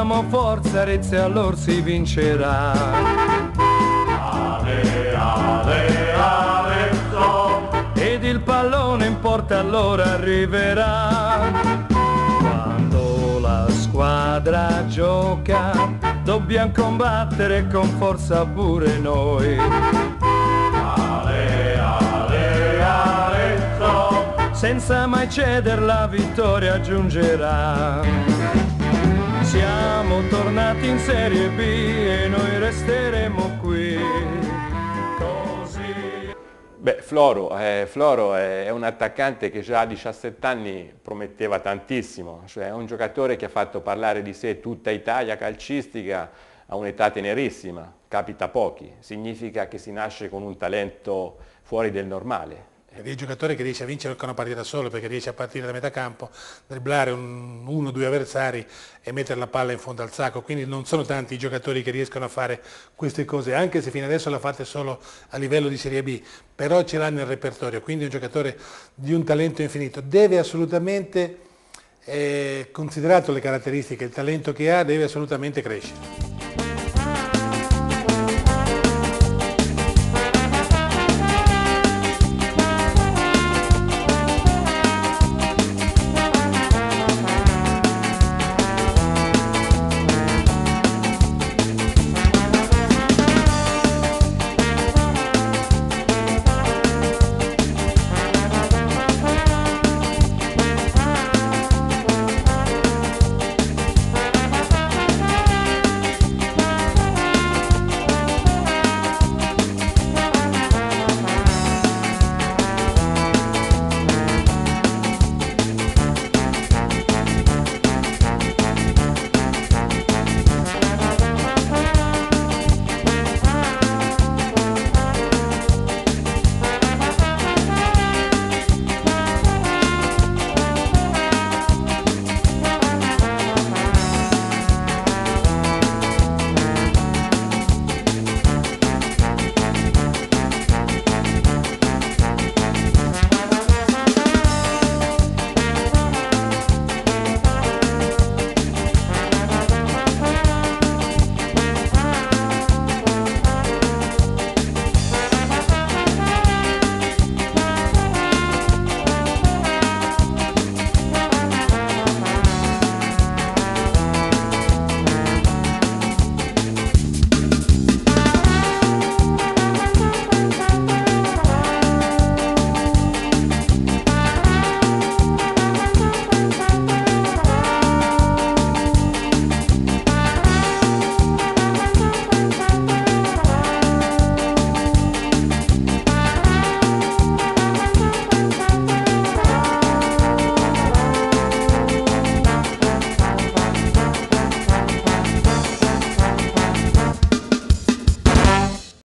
Uniamo forza, Arezzo e allora si vincerà. Ale, ale, Arezzo. Ed il pallone in porta allora arriverà. Quando la squadra gioca, dobbiamo combattere con forza pure noi. Ale, ale, senza mai cedere la vittoria giungerà. Siamo tornati in Serie B e noi resteremo qui. Così. Beh, Floro, eh, Floro è un attaccante che già a 17 anni prometteva tantissimo, cioè è un giocatore che ha fatto parlare di sé tutta Italia calcistica a un'età tenerissima, capita pochi, significa che si nasce con un talento fuori del normale. È dei giocatori che riesce a vincere anche una partita solo perché riesce a partire da metà campo, dribblare un, uno o due avversari e mettere la palla in fondo al sacco, quindi non sono tanti i giocatori che riescono a fare queste cose, anche se fino adesso l'ha fatte solo a livello di Serie B, però ce l'ha nel repertorio, quindi è un giocatore di un talento infinito, deve assolutamente, eh, considerato le caratteristiche, il talento che ha, deve assolutamente crescere.